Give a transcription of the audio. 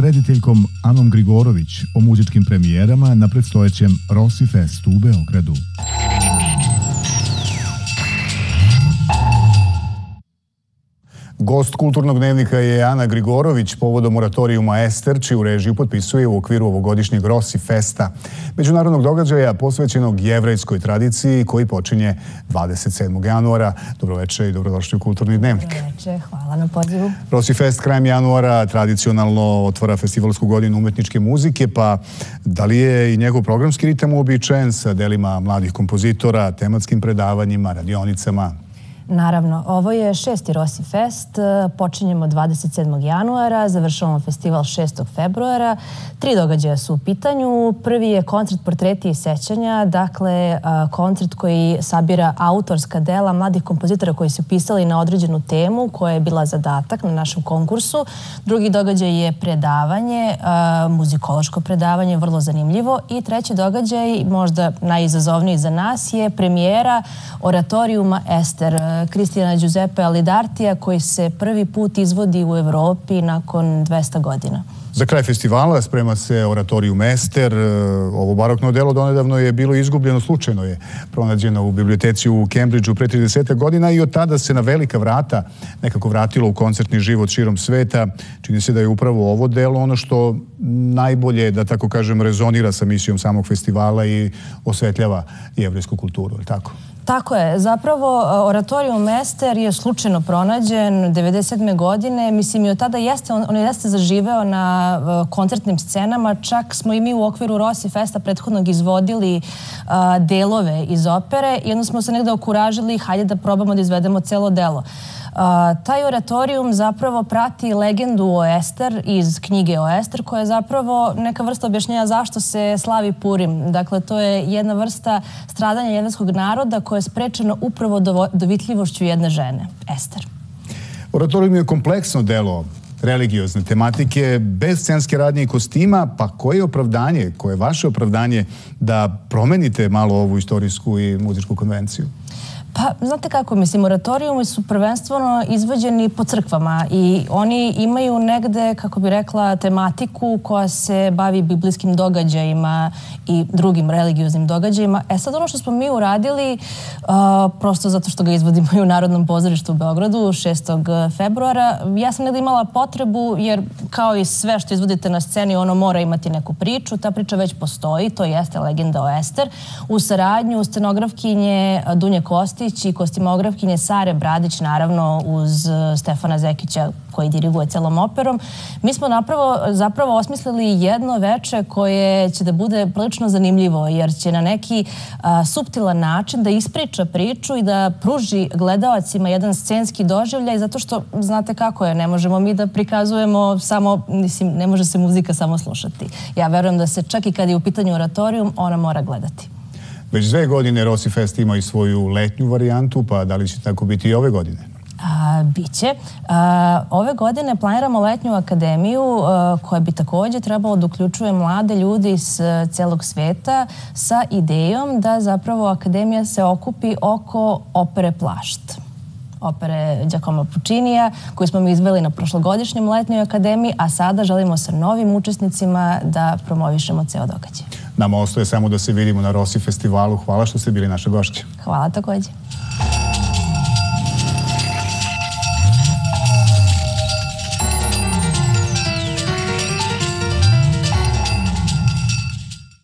rediteljkom Anom Grigorović o muzičkim premijerama na predstojećem Rossi Festu u Beogradu. Gost kulturnog dnevnika je Ana Grigorović povodom moratorijuma Ester, čiju režiju potpisuje u okviru ovogodišnjeg Rossi Festa, međunarodnog događaja posvećenog jevrejskoj tradiciji koji počinje 27. januara. Dobroveče i dobrodošli u Kulturni dnevnik. Dobroveče, hvala na pozivu. Rossi Fest krajem januara tradicionalno otvara festivalsku godinu umetničke muzike, pa da li je i njegov programski ritam uobičajen sa delima mladih kompozitora, tematskim predavanjima, radionicama? Naravno, ovo je šesti Rossi Fest, e, počinjemo 27. januara, završavamo festival 6. februara. Tri događaja su u pitanju. Prvi je koncert portreti i sećanja, dakle e, koncert koji sabira autorska dela mladih kompozitora koji su pisali na određenu temu koja je bila zadatak na našem konkursu. Drugi događaj je predavanje, e, muzikološko predavanje, vrlo zanimljivo. I treći događaj, možda najizazovniji za nas, je premijera oratorijuma Ester Kristijana Giuseppe Alidartija koji se prvi put izvodi u Evropi nakon 200 godina. Za kraj festivala sprema se oratorijum Ester. Ovo barokno delo donedavno je bilo izgubljeno, slučajno je pronađeno u biblioteci u Cambridgeu pre 30 godina i od tada se na velika vrata nekako vratilo u koncertni život širom sveta. Čini se da je upravo ovo delo ono što najbolje, da tako kažem, rezonira sa misijom samog festivala i osvetljava jevrijsku kulturu, ili tako? Tako je. Zapravo, e, oratorijum Ester je slučajno pronađen 97. godine. Mislim, i od tada jeste, on, on jeste zaživeo na e, koncertnim scenama. Čak smo i mi u okviru Rossi Festa prethodnog izvodili delove iz opere i onda smo se negde okuražili, hajde da probamo da izvedemo celo delo. Taj oratorijum zapravo prati legendu o Ester iz knjige o Ester koja je zapravo neka vrsta objašnjenja zašto se slavi Purim. Dakle, to je jedna vrsta stradanja jednskog naroda koja je sprečena upravo dovitljivošću jedne žene, Ester. Oratorijum je kompleksno delo religiozne tematike, bez scenske radnje i kostima, pa koje je opravdanje, koje je vaše opravdanje da promenite malo ovu istorijsku i muzičku konvenciju? Pa, znate kako, mislim, moratorijumi su prvenstveno izvođeni po crkvama i oni imaju negde, kako bi rekla, tematiku koja se bavi biblijskim događajima i drugim religioznim događajima. E sad ono što smo mi uradili, uh, prosto zato što ga izvodimo i u Narodnom pozorištu u Beogradu 6. februara, ja sam negde imala potrebu, jer kao i sve što izvodite na sceni, ono mora imati neku priču. Ta priča već postoji, to jeste legenda o Ester. U saradnju stenografkinje Dunje Kosti Bradić i kostimografkinje Sare Bradić, naravno uz e, Stefana Zekića koji diriguje celom operom. Mi smo napravo, zapravo osmislili jedno veče koje će da bude prilično zanimljivo jer će na neki a, subtilan način da ispriča priču i da pruži gledalacima jedan scenski doživljaj zato što znate kako je, ne možemo mi da prikazujemo samo, mislim, ne može se muzika samo slušati. Ja verujem da se čak i kad je u pitanju oratorijum, ona mora gledati. Već dve godine Rossi Fest ima i svoju letnju varijantu, pa da li će tako biti i ove godine? A, biće. A, ove godine planiramo letnju akademiju a, koja bi takođe trebalo da uključuje mlade ljudi iz celog sveta sa idejom da zapravo akademija se okupi oko opere Plašt opere Giacomo Puccinija koju smo mi izveli na prošlogodišnjem letnjoj akademiji, a sada želimo sa novim učesnicima da promovišemo ceo događaj. Nama ostaje samo da se vidimo na Rossi festivalu. Hvala što ste bili naša gošća. Hvala takođe.